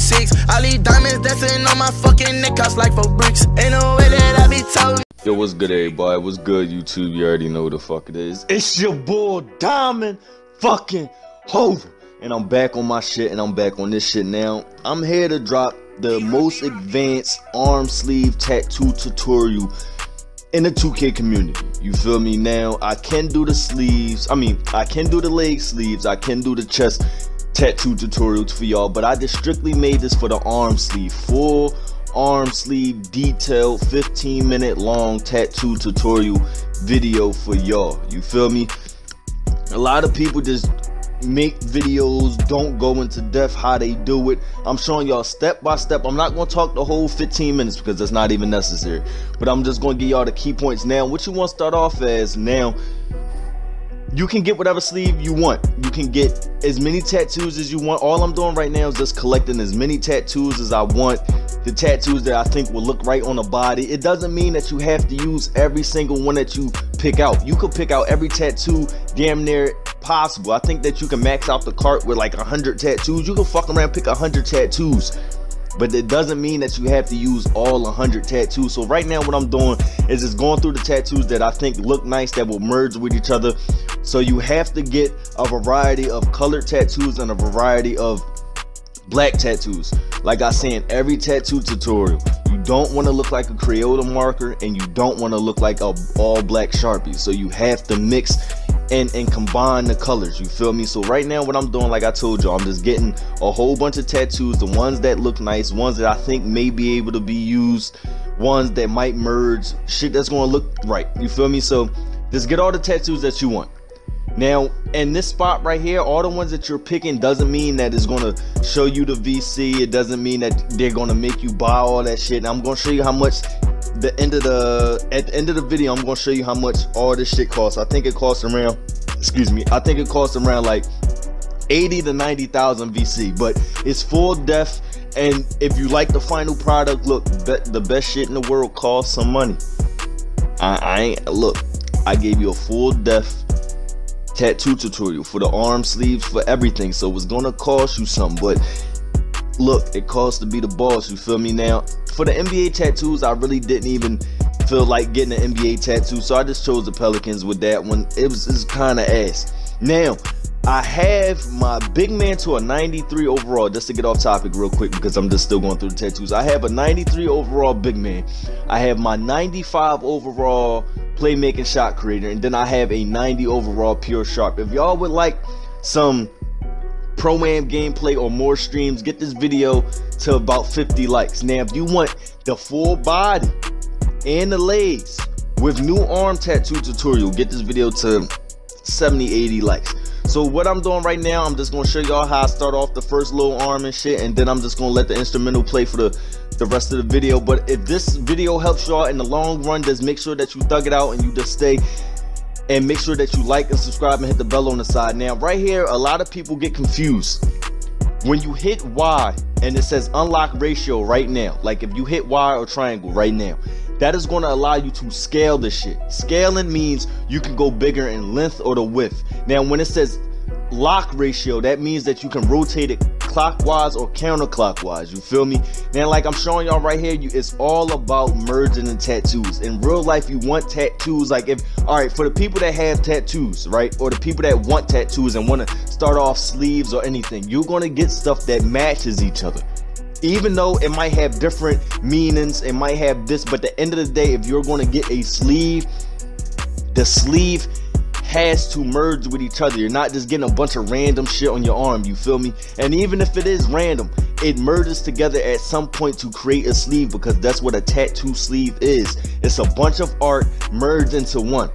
six. All these diamonds dancing on my fucking neck, cost like four bricks. Ain't no way that I be told. Yo, what's good, everybody? What's good, YouTube? You already know what the fuck it is. It's your boy, Diamond fucking Hova. And I'm back on my shit, and I'm back on this shit now. I'm here to drop the most advanced arm sleeve tattoo tutorial in the 2K community. You feel me? Now, I can do the sleeves. I mean, I can do the leg sleeves. I can do the chest tattoo tutorials for y'all, but I just strictly made this for the arm sleeve. Full arm sleeve detailed 15 minute long tattoo tutorial video for y'all. You feel me? A lot of people just make videos don't go into depth how they do it i'm showing y'all step by step i'm not going to talk the whole 15 minutes because that's not even necessary but i'm just going to give y'all the key points now what you want to start off as now you can get whatever sleeve you want. You can get as many tattoos as you want. All I'm doing right now is just collecting as many tattoos as I want. The tattoos that I think will look right on the body. It doesn't mean that you have to use every single one that you pick out. You could pick out every tattoo damn near possible. I think that you can max out the cart with like 100 tattoos. You can fuck around pick 100 tattoos but it doesn't mean that you have to use all 100 tattoos so right now what i'm doing is just going through the tattoos that i think look nice that will merge with each other so you have to get a variety of colored tattoos and a variety of black tattoos. Like I say in every tattoo tutorial, you don't want to look like a Crayola marker and you don't want to look like a all black Sharpie. So you have to mix and and combine the colors you feel me so right now what i'm doing like i told you i'm just getting a whole bunch of tattoos the ones that look nice ones that i think may be able to be used ones that might merge shit that's gonna look right you feel me so just get all the tattoos that you want now, in this spot right here, all the ones that you're picking doesn't mean that it's gonna show you the VC. It doesn't mean that they're gonna make you buy all that shit. And I'm gonna show you how much the end of the at the end of the video, I'm gonna show you how much all this shit costs. I think it costs around, excuse me, I think it costs around like 80 to 90,000 VC, but it's full def. And if you like the final product, look, the best shit in the world costs some money. I, I ain't look. I gave you a full def tattoo tutorial for the arm sleeves for everything so it's gonna cost you something but look it costs to be the boss you feel me now for the NBA tattoos I really didn't even feel like getting an NBA tattoo so I just chose the Pelicans with that one it was, was kind of ass now I have my big man to a 93 overall, just to get off topic real quick because I'm just still going through the tattoos. I have a 93 overall big man. I have my 95 overall playmaking shot creator, and then I have a 90 overall pure sharp. If y'all would like some pro am gameplay or more streams, get this video to about 50 likes. Now, if you want the full body and the legs with new arm tattoo tutorial, get this video to 70 80 likes. So what I'm doing right now, I'm just gonna show y'all how I start off the first little arm and shit, and then I'm just gonna let the instrumental play for the the rest of the video. But if this video helps y'all in the long run, just make sure that you thug it out and you just stay and make sure that you like and subscribe and hit the bell on the side. Now, right here, a lot of people get confused. When you hit Y and it says unlock ratio right now, like if you hit Y or triangle right now, that is going to allow you to scale the shit. Scaling means you can go bigger in length or the width. Now, when it says lock ratio, that means that you can rotate it clockwise or counterclockwise. You feel me? Man, like I'm showing y'all right here, you it's all about merging the tattoos. In real life, you want tattoos. Like if all right, for the people that have tattoos, right, or the people that want tattoos and want to start off sleeves or anything, you're gonna get stuff that matches each other even though it might have different meanings, it might have this, but the end of the day, if you're going to get a sleeve, the sleeve has to merge with each other. You're not just getting a bunch of random shit on your arm, you feel me? And even if it is random, it merges together at some point to create a sleeve because that's what a tattoo sleeve is. It's a bunch of art merged into one.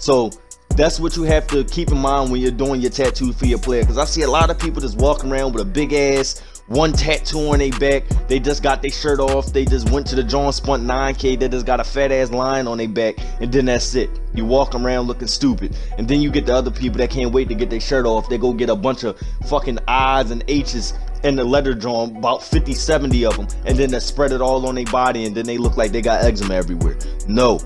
So that's what you have to keep in mind when you're doing your tattoo for your player. Because I see a lot of people just walking around with a big ass one tattoo on their back. They just got their shirt off. They just went to the John Spunt 9K. They just got a fat ass line on their back. And then that's it. You walk around looking stupid. And then you get the other people that can't wait to get their shirt off. They go get a bunch of fucking I's and H's and the letter drawn, about 50, 70 of them. And then they spread it all on their body. And then they look like they got eczema everywhere. No.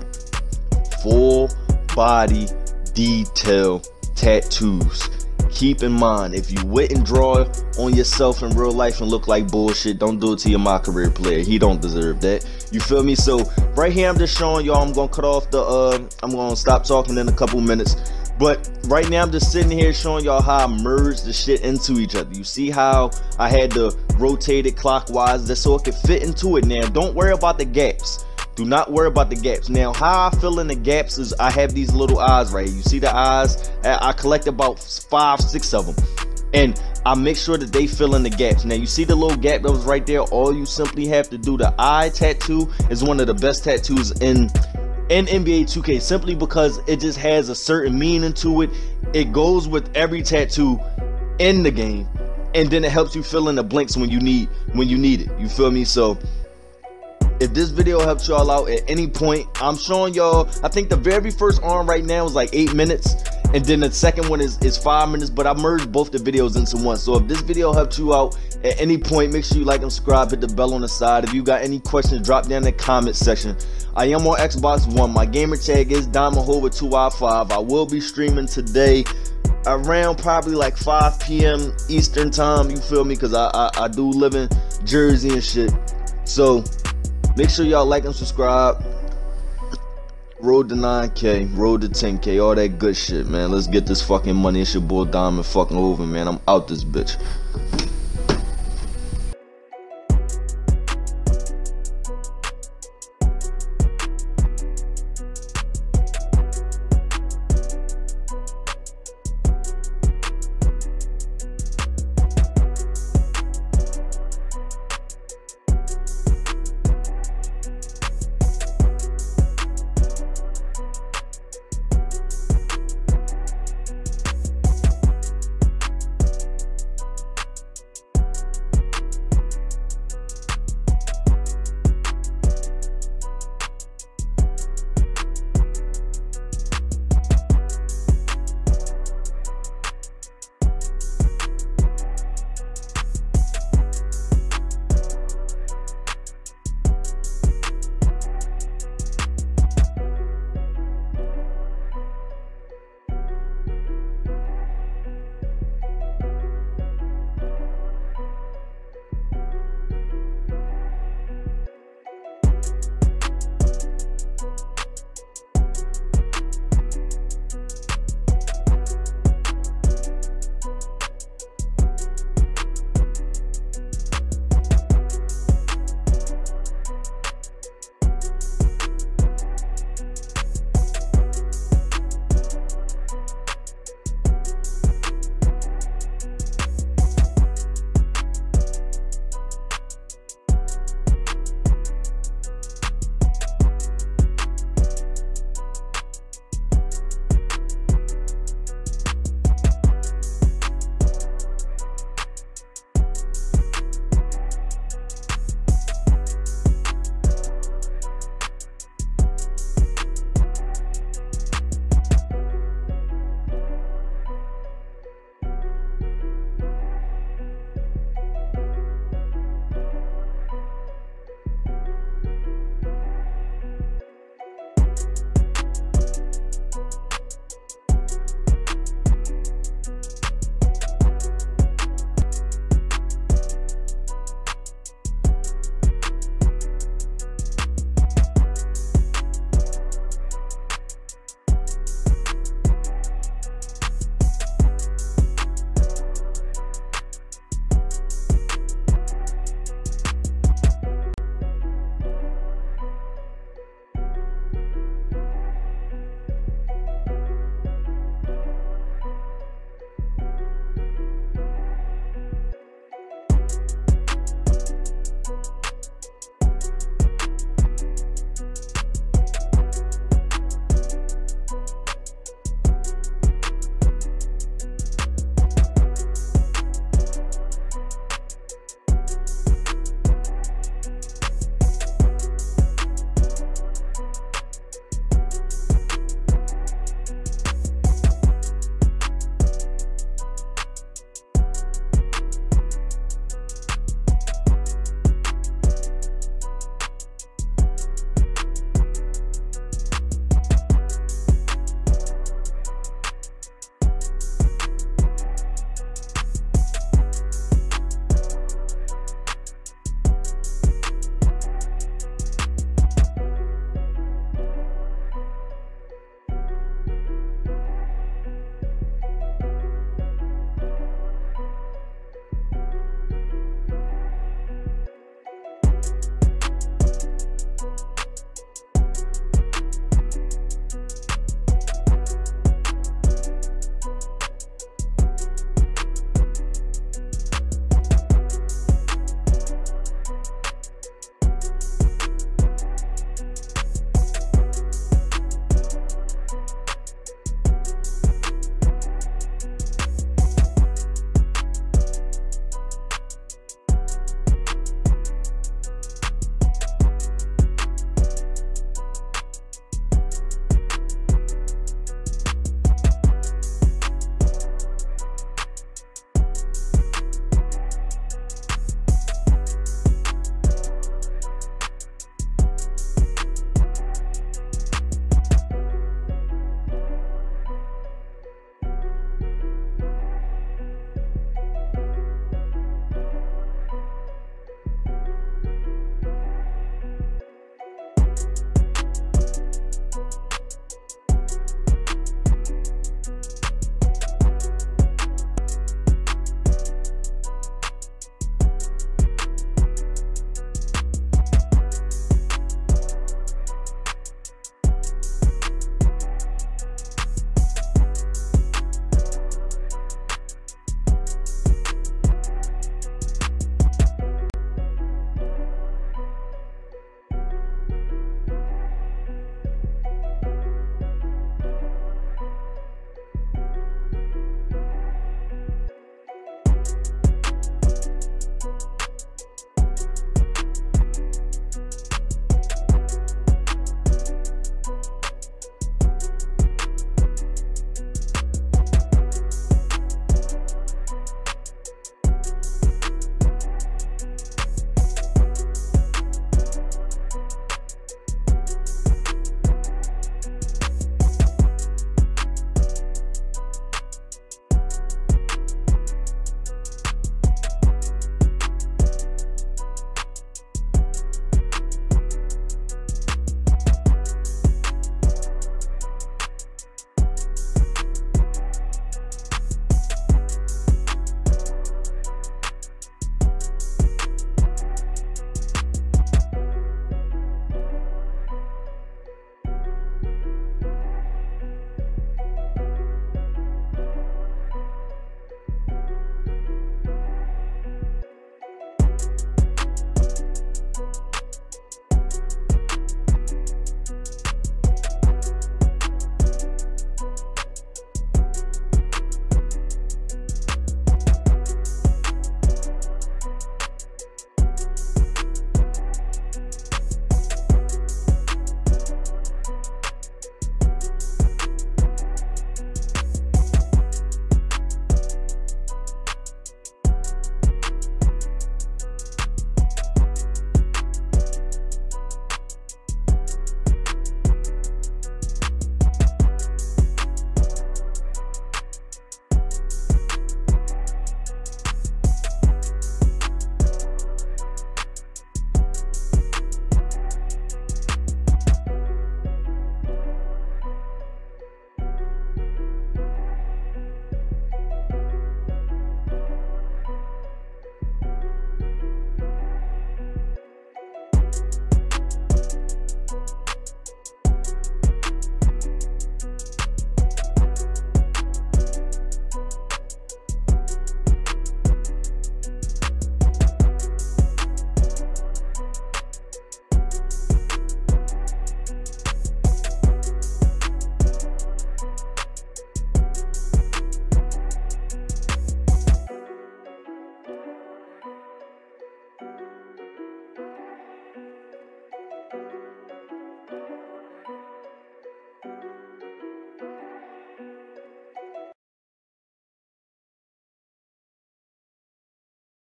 Full body detail tattoos keep in mind if you went and draw on yourself in real life and look like bullshit don't do it to your my career player. He don't deserve that. You feel me? So right here i'm just showing y'all. I'm gonna cut off the uh i'm gonna stop talking in a couple minutes. But right now i'm just sitting here showing y'all how i merged the shit into each other. You see how i had to rotate it clockwise just so it could fit into it now. Don't worry about the gaps do not worry about the gaps. Now, how I fill in the gaps is I have these little eyes right here. You see the eyes? I collect about five, six of them. And I make sure that they fill in the gaps. Now, you see the little gap that was right there? All you simply have to do, the eye tattoo is one of the best tattoos in in NBA 2K simply because it just has a certain meaning to it. It goes with every tattoo in the game and then it helps you fill in the blanks when you need when you need it. You feel me? So if this video helps y'all out at any point i'm showing y'all i think the very first arm right now is like eight minutes and then the second one is is five minutes but i merged both the videos into one. So if this video helped you out at any point make sure you like and subscribe hit the bell on the side. If you got any questions drop down in the comment section. I am on xbox one. My gamer tag is diamond hova 215 i will be streaming today around probably like 5 p.m eastern time you feel me? Because I, I i do live in jersey and shit. So Make sure y'all like and subscribe. Road to 9K, road to 10K, all that good shit, man. Let's get this fucking money. It's your boy Diamond fucking Hova, man. I'm out this bitch.